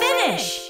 Finish.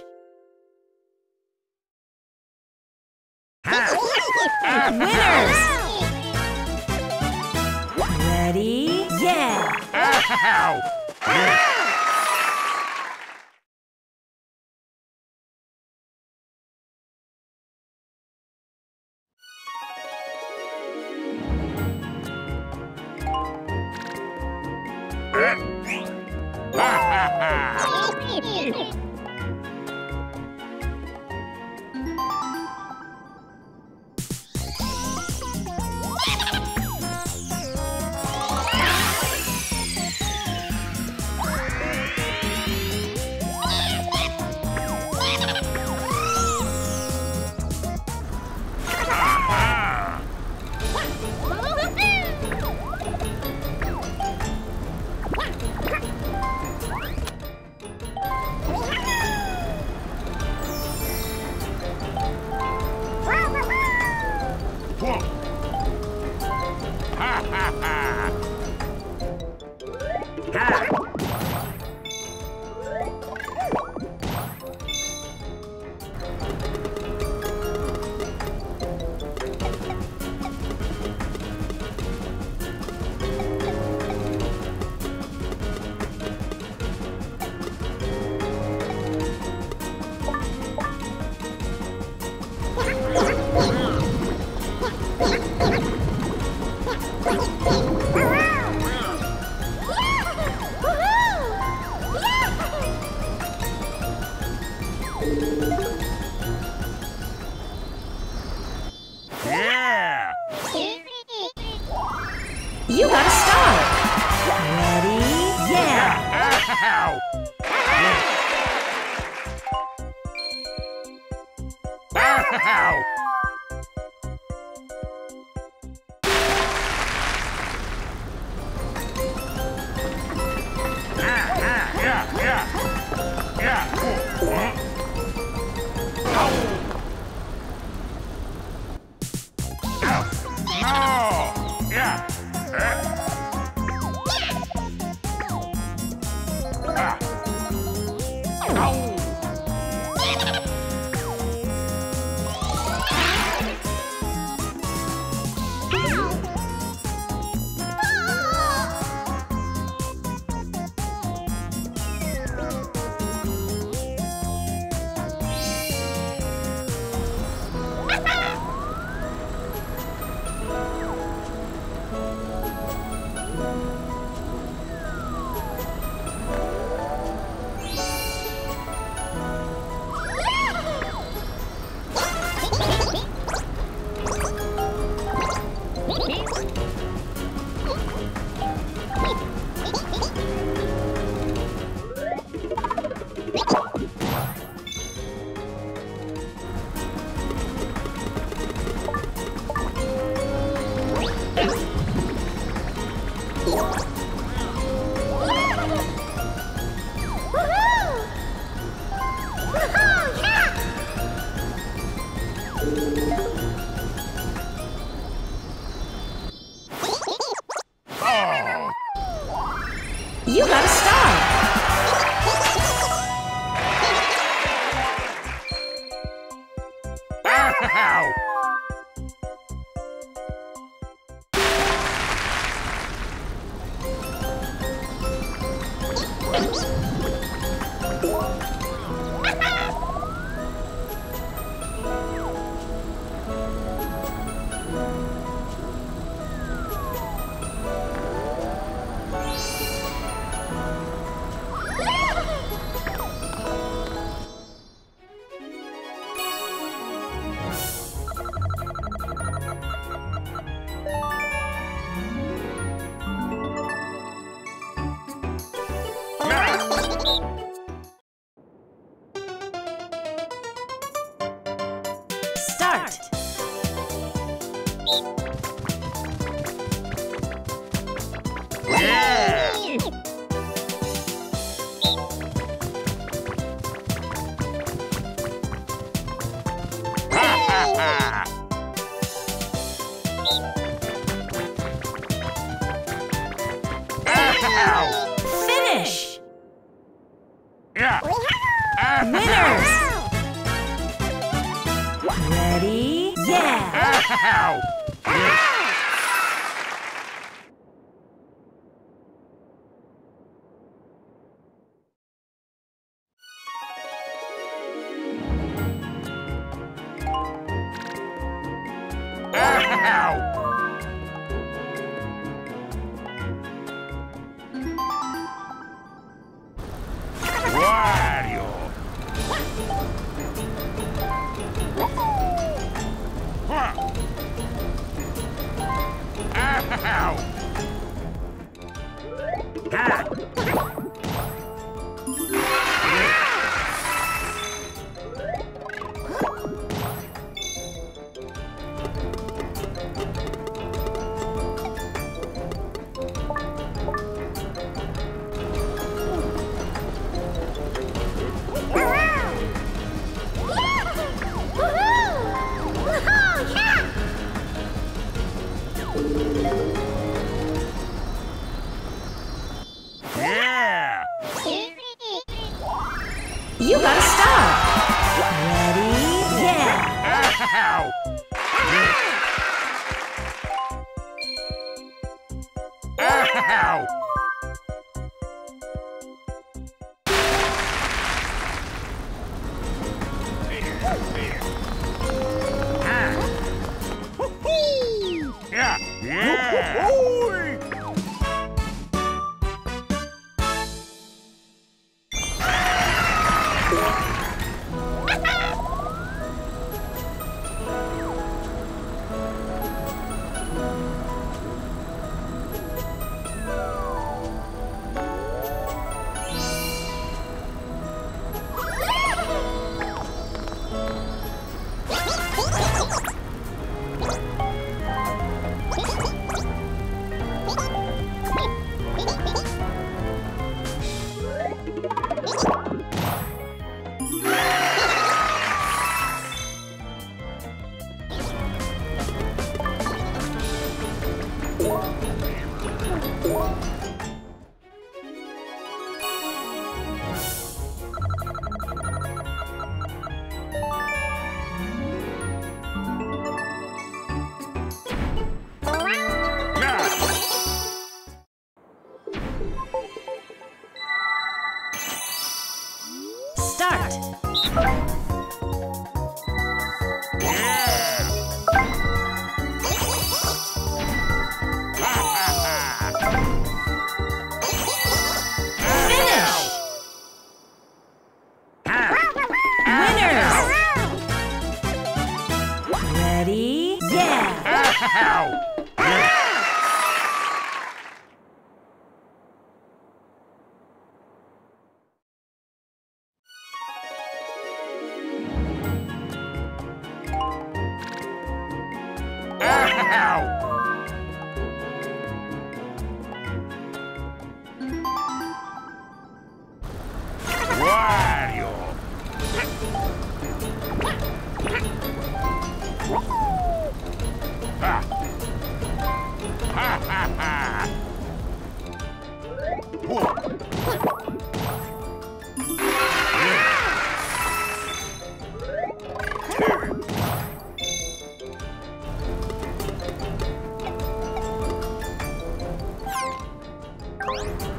You gotta start. Start. Yeah!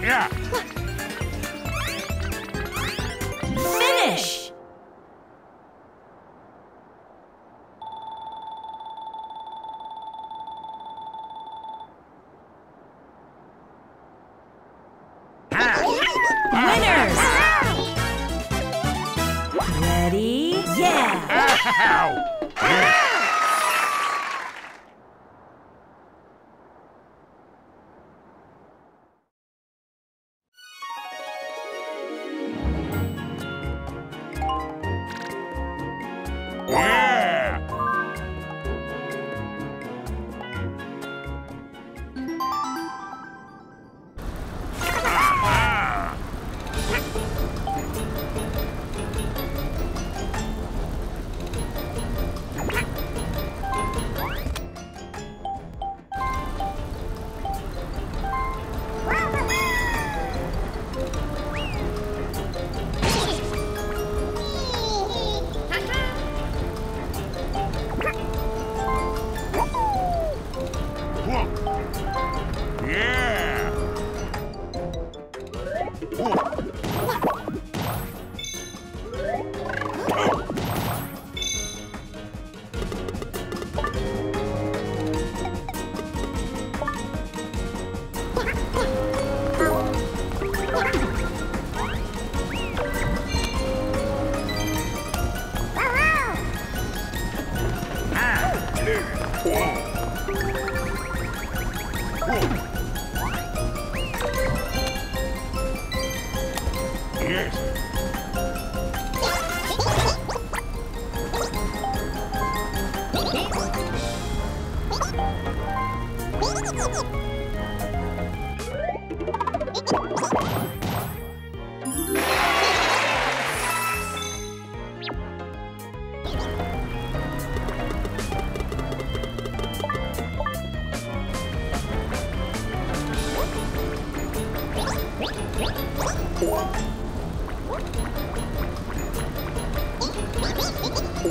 Yeah. Finish.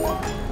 Yeah.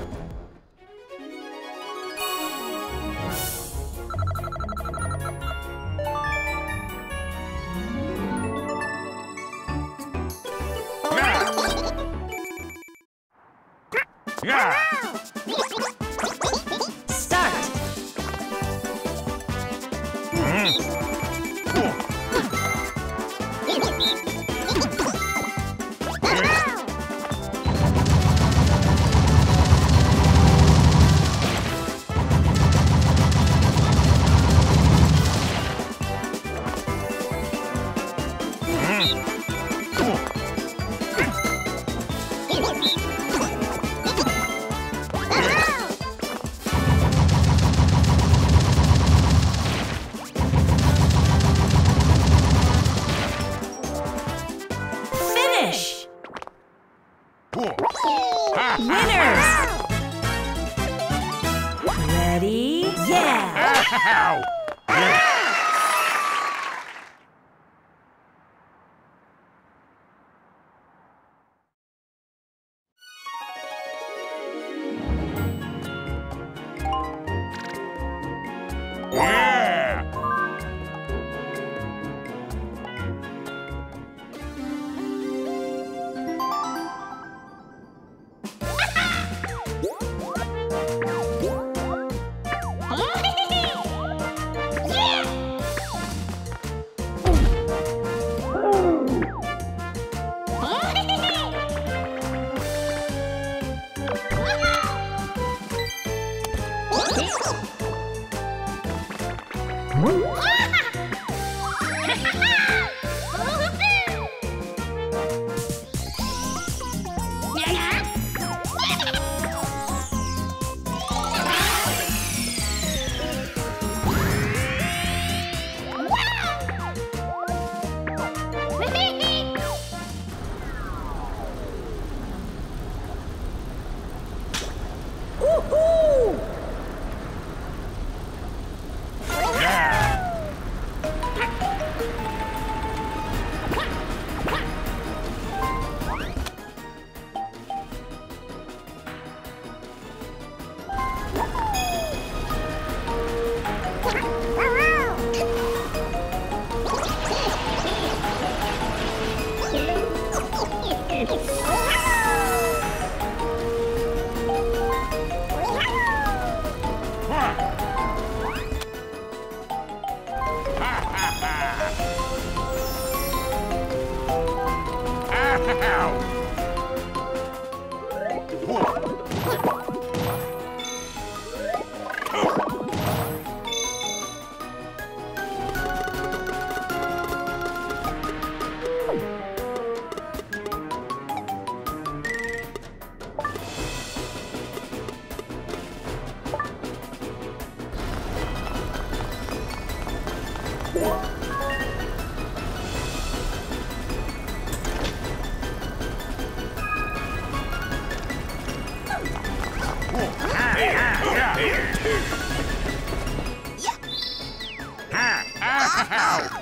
Yeah,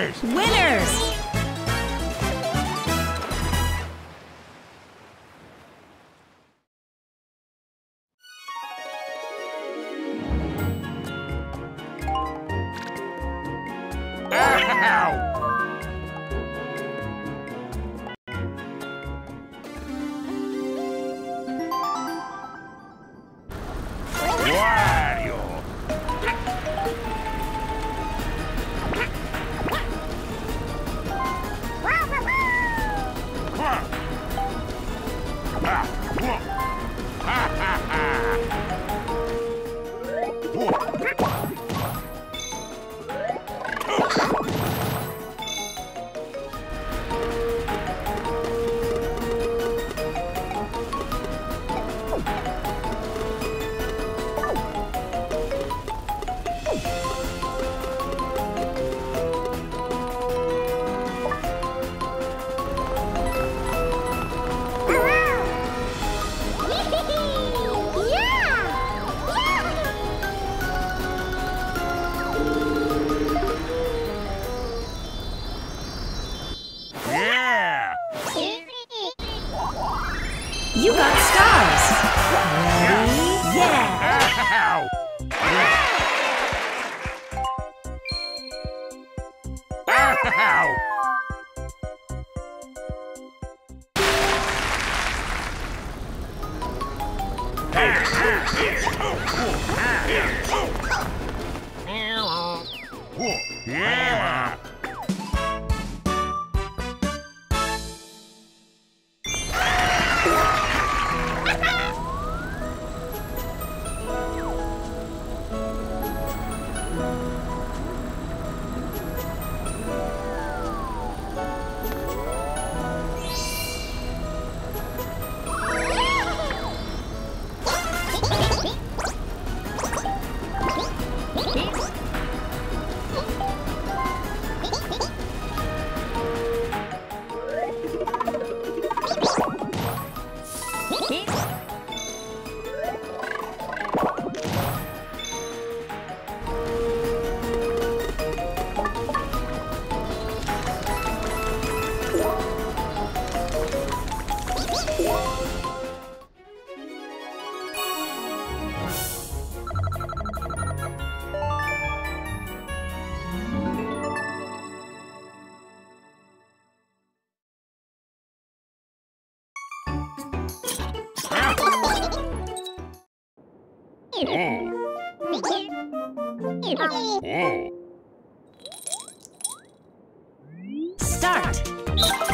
Yes. Winners! Ow! Ow! Yeah! Start!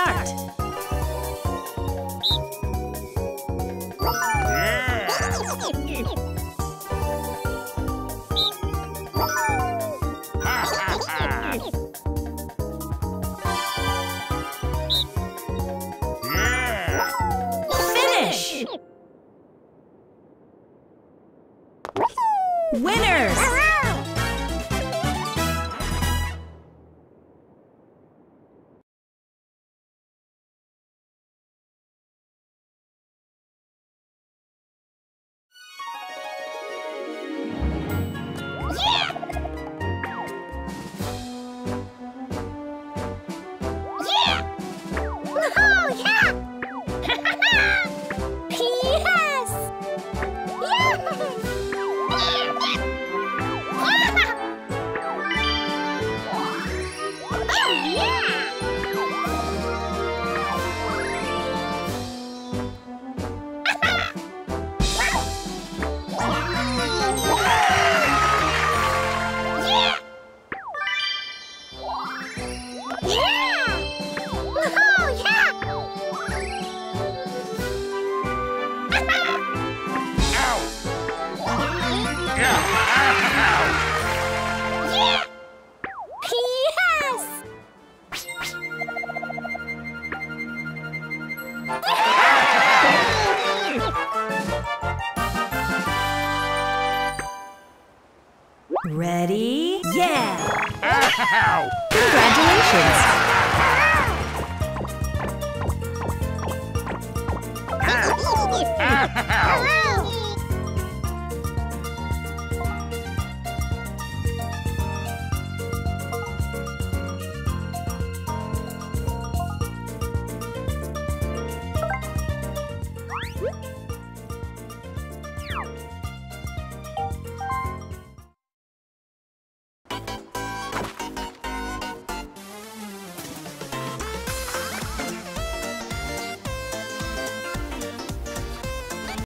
Start.